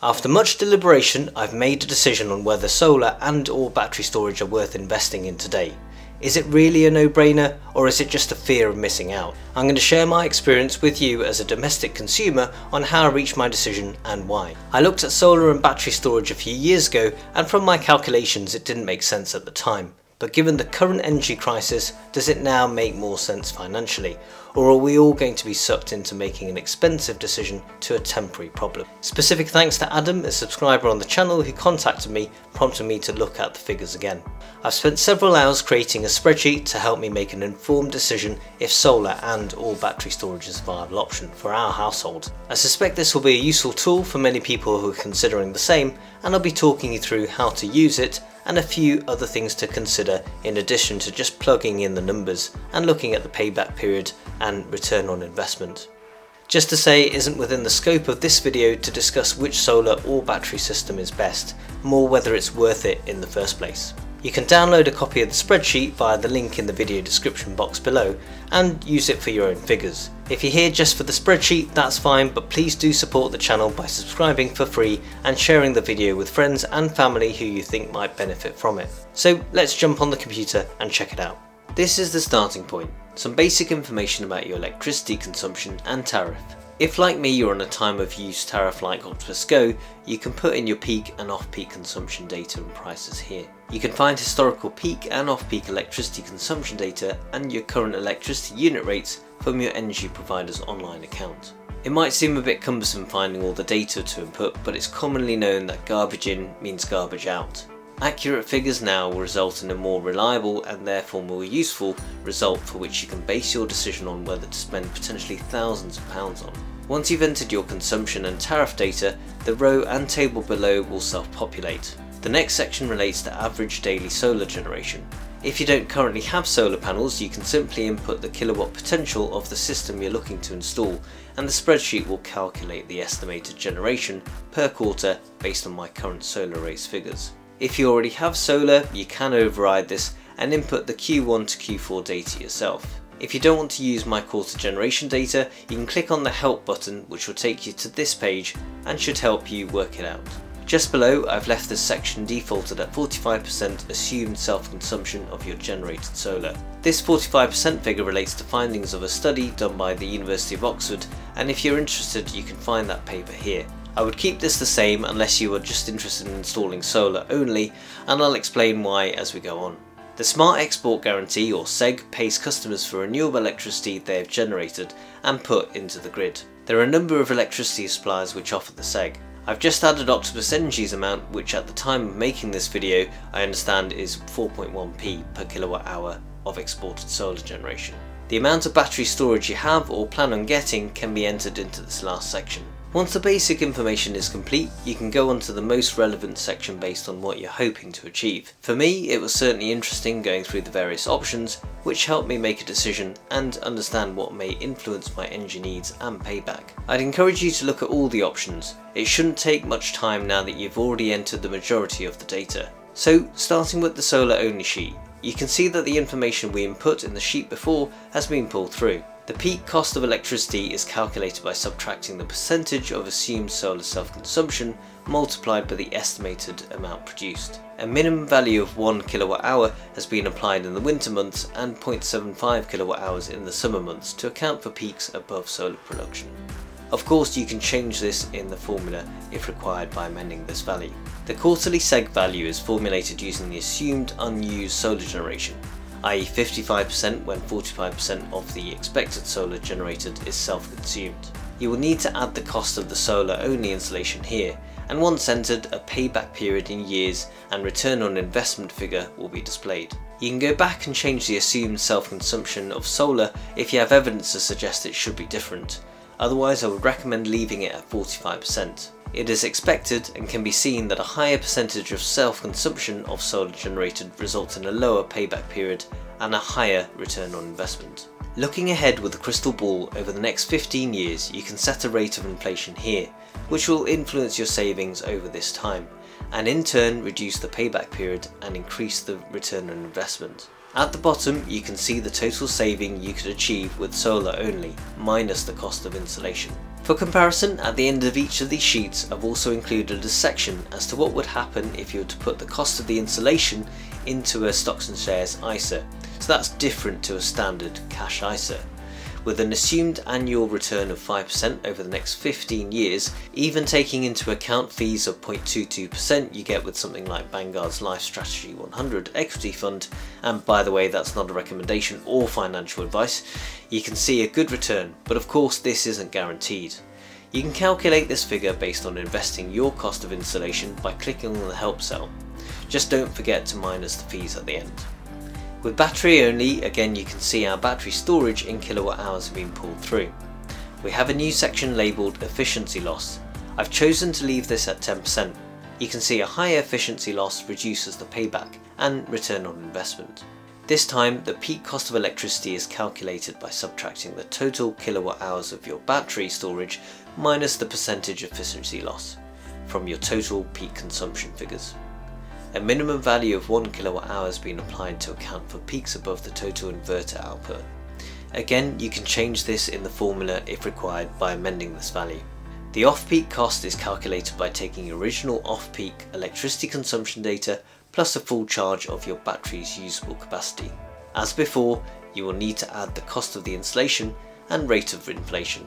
After much deliberation, I've made a decision on whether solar and or battery storage are worth investing in today. Is it really a no-brainer or is it just a fear of missing out? I'm going to share my experience with you as a domestic consumer on how I reached my decision and why. I looked at solar and battery storage a few years ago and from my calculations it didn't make sense at the time. But given the current energy crisis, does it now make more sense financially? Or are we all going to be sucked into making an expensive decision to a temporary problem? Specific thanks to Adam, a subscriber on the channel who contacted me, prompting me to look at the figures again. I've spent several hours creating a spreadsheet to help me make an informed decision if solar and or battery storage is a viable option for our household. I suspect this will be a useful tool for many people who are considering the same and I'll be talking you through how to use it and a few other things to consider in addition to just plugging in the numbers and looking at the payback period and return on investment. Just to say it isn't within the scope of this video to discuss which solar or battery system is best, more whether it's worth it in the first place. You can download a copy of the spreadsheet via the link in the video description box below and use it for your own figures. If you're here just for the spreadsheet that's fine but please do support the channel by subscribing for free and sharing the video with friends and family who you think might benefit from it. So let's jump on the computer and check it out. This is the starting point, some basic information about your electricity consumption and tariff. If like me you're on a time of use tariff like Octopus Go, you can put in your peak and off-peak consumption data and prices here. You can find historical peak and off-peak electricity consumption data and your current electricity unit rates from your energy provider's online account. It might seem a bit cumbersome finding all the data to input, but it's commonly known that garbage in means garbage out. Accurate figures now will result in a more reliable and therefore more useful result for which you can base your decision on whether to spend potentially thousands of pounds on. Once you've entered your consumption and tariff data, the row and table below will self-populate. The next section relates to average daily solar generation. If you don't currently have solar panels, you can simply input the kilowatt potential of the system you're looking to install and the spreadsheet will calculate the estimated generation per quarter based on my current solar array figures. If you already have solar, you can override this and input the Q1 to Q4 data yourself. If you don't want to use my quarter generation data, you can click on the help button which will take you to this page and should help you work it out. Just below I've left this section defaulted at 45% assumed self-consumption of your generated solar. This 45% figure relates to findings of a study done by the University of Oxford and if you're interested you can find that paper here. I would keep this the same unless you are just interested in installing solar only and I'll explain why as we go on. The Smart Export Guarantee or SEG pays customers for renewable electricity they have generated and put into the grid. There are a number of electricity suppliers which offer the SEG. I've just added Octopus Energy's amount which at the time of making this video I understand is 4.1p per kilowatt hour of exported solar generation. The amount of battery storage you have or plan on getting can be entered into this last section. Once the basic information is complete, you can go on to the most relevant section based on what you're hoping to achieve. For me, it was certainly interesting going through the various options, which helped me make a decision and understand what may influence my engine needs and payback. I'd encourage you to look at all the options. It shouldn't take much time now that you've already entered the majority of the data. So, starting with the solar only sheet, you can see that the information we input in the sheet before has been pulled through. The peak cost of electricity is calculated by subtracting the percentage of assumed solar self-consumption multiplied by the estimated amount produced. A minimum value of 1 kilowatt hour has been applied in the winter months and 0.75 kilowatt hours in the summer months to account for peaks above solar production. Of course you can change this in the formula if required by amending this value. The quarterly seg value is formulated using the assumed unused solar generation i.e. 55% when 45% of the expected solar generated is self-consumed. You will need to add the cost of the solar only installation here, and once entered a payback period in years and return on investment figure will be displayed. You can go back and change the assumed self-consumption of solar if you have evidence to suggest it should be different, otherwise I would recommend leaving it at 45%. It is expected and can be seen that a higher percentage of self-consumption of solar generated results in a lower payback period and a higher return on investment. Looking ahead with a crystal ball over the next 15 years you can set a rate of inflation here, which will influence your savings over this time, and in turn reduce the payback period and increase the return on investment. At the bottom you can see the total saving you could achieve with solar only, minus the cost of insulation. For comparison, at the end of each of these sheets I've also included a section as to what would happen if you were to put the cost of the installation into a stocks and shares ISA, so that's different to a standard cash ISA. With an assumed annual return of 5% over the next 15 years, even taking into account fees of 0.22% you get with something like Vanguard's Life Strategy 100 equity fund, and by the way that's not a recommendation or financial advice, you can see a good return, but of course this isn't guaranteed. You can calculate this figure based on investing your cost of installation by clicking on the help cell. Just don't forget to minus the fees at the end. With battery only, again you can see our battery storage in kilowatt hours been pulled through. We have a new section labelled efficiency loss. I've chosen to leave this at 10%. You can see a higher efficiency loss reduces the payback and return on investment. This time the peak cost of electricity is calculated by subtracting the total kilowatt hours of your battery storage minus the percentage efficiency loss from your total peak consumption figures. A minimum value of 1 kilowatt hour has been applied to account for peaks above the total inverter output. Again, you can change this in the formula if required by amending this value. The off-peak cost is calculated by taking original off-peak electricity consumption data plus a full charge of your battery's usable capacity. As before, you will need to add the cost of the installation and rate of inflation.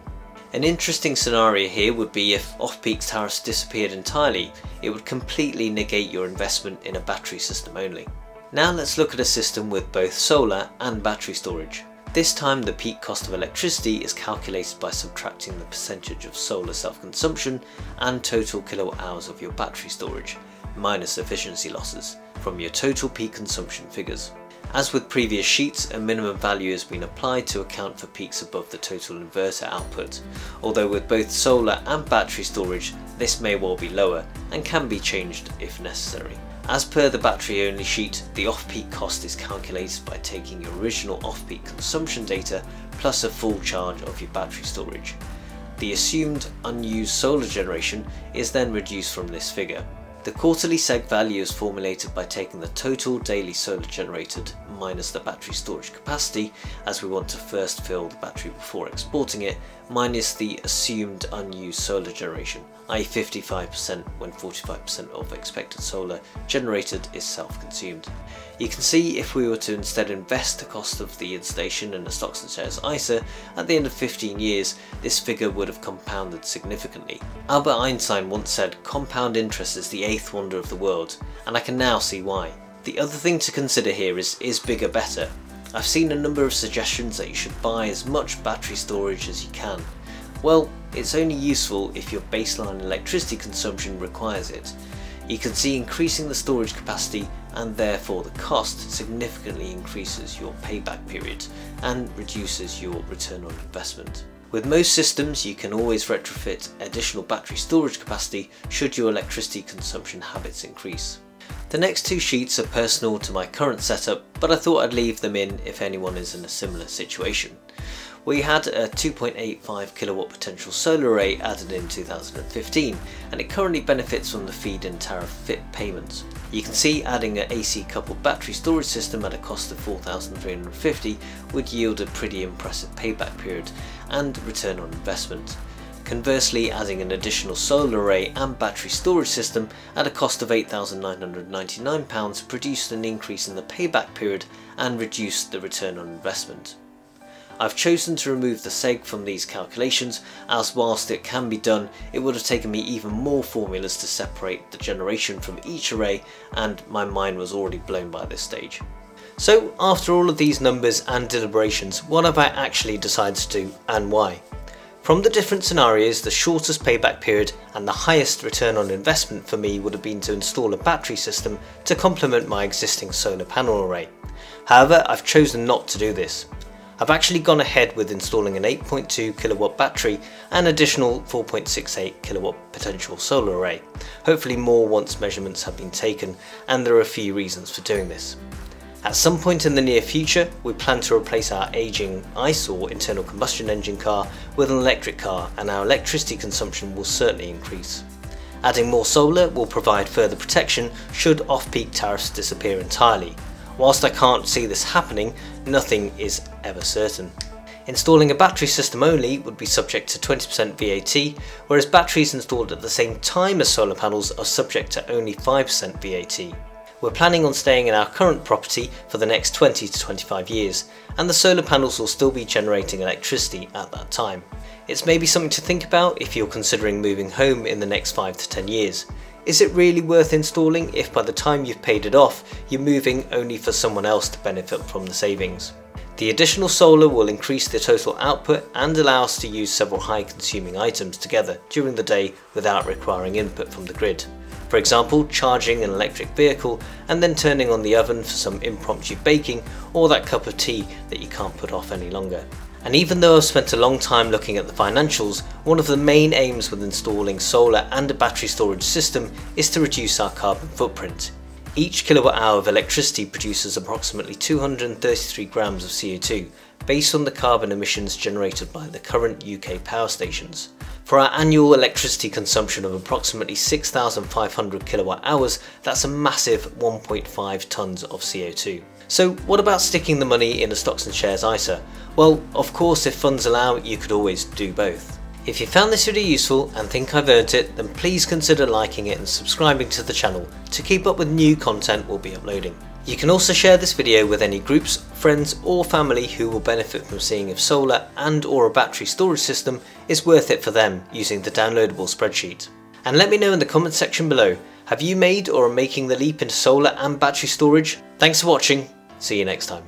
An interesting scenario here would be if off-peak tariffs disappeared entirely, it would completely negate your investment in a battery system only. Now let's look at a system with both solar and battery storage. This time the peak cost of electricity is calculated by subtracting the percentage of solar self-consumption and total kilowatt hours of your battery storage, minus efficiency losses, from your total peak consumption figures. As with previous sheets, a minimum value has been applied to account for peaks above the total inverter output, although with both solar and battery storage this may well be lower and can be changed if necessary. As per the battery only sheet, the off-peak cost is calculated by taking your original off-peak consumption data plus a full charge of your battery storage. The assumed unused solar generation is then reduced from this figure. The quarterly seg value is formulated by taking the total daily solar generated minus the battery storage capacity, as we want to first fill the battery before exporting it, minus the assumed unused solar generation, i.e. 55% when 45% of expected solar generated is self-consumed. You can see if we were to instead invest the cost of the installation in a stocks and shares ISA, at the end of 15 years this figure would have compounded significantly. Albert Einstein once said compound interest is the eighth wonder of the world, and I can now see why. The other thing to consider here is, is bigger better? I've seen a number of suggestions that you should buy as much battery storage as you can. Well, it's only useful if your baseline electricity consumption requires it. You can see increasing the storage capacity and therefore the cost significantly increases your payback period and reduces your return on investment. With most systems you can always retrofit additional battery storage capacity should your electricity consumption habits increase. The next two sheets are personal to my current setup but I thought I'd leave them in if anyone is in a similar situation. We had a 2.85 kilowatt potential solar array added in 2015 and it currently benefits from the feed-in tariff FIT payments. You can see adding an AC coupled battery storage system at a cost of 4350 would yield a pretty impressive payback period and return on investment. Conversely, adding an additional solar array and battery storage system at a cost of £8,999 produced an increase in the payback period and reduced the return on investment. I've chosen to remove the seg from these calculations as whilst it can be done it would have taken me even more formulas to separate the generation from each array and my mind was already blown by this stage. So after all of these numbers and deliberations what have I actually decided to do and why? From the different scenarios, the shortest payback period and the highest return on investment for me would have been to install a battery system to complement my existing solar panel array. However, I've chosen not to do this. I've actually gone ahead with installing an 8.2 kilowatt battery and additional 4.68 kilowatt potential solar array. Hopefully more once measurements have been taken and there are a few reasons for doing this. At some point in the near future, we plan to replace our aging ICE internal combustion engine car with an electric car and our electricity consumption will certainly increase. Adding more solar will provide further protection should off-peak tariffs disappear entirely, Whilst I can't see this happening, nothing is ever certain. Installing a battery system only would be subject to 20% VAT, whereas batteries installed at the same time as solar panels are subject to only 5% VAT. We're planning on staying in our current property for the next 20 to 25 years, and the solar panels will still be generating electricity at that time. It's maybe something to think about if you're considering moving home in the next 5 to 10 years. Is it really worth installing if by the time you've paid it off, you're moving only for someone else to benefit from the savings? The additional solar will increase the total output and allow us to use several high consuming items together during the day without requiring input from the grid. For example, charging an electric vehicle and then turning on the oven for some impromptu baking or that cup of tea that you can't put off any longer. And even though I've spent a long time looking at the financials, one of the main aims with installing solar and a battery storage system is to reduce our carbon footprint. Each kilowatt hour of electricity produces approximately 233 grams of CO2, based on the carbon emissions generated by the current UK power stations. For our annual electricity consumption of approximately 6,500 kilowatt hours, that's a massive 1.5 tonnes of CO2. So what about sticking the money in a stocks and shares ISA? Well, of course if funds allow, you could always do both. If you found this video useful and think I've earned it, then please consider liking it and subscribing to the channel to keep up with new content we'll be uploading. You can also share this video with any groups, friends or family who will benefit from seeing if solar and or a battery storage system is worth it for them using the downloadable spreadsheet. And let me know in the comments section below, have you made or are making the leap into solar and battery storage? Thanks for watching, see you next time.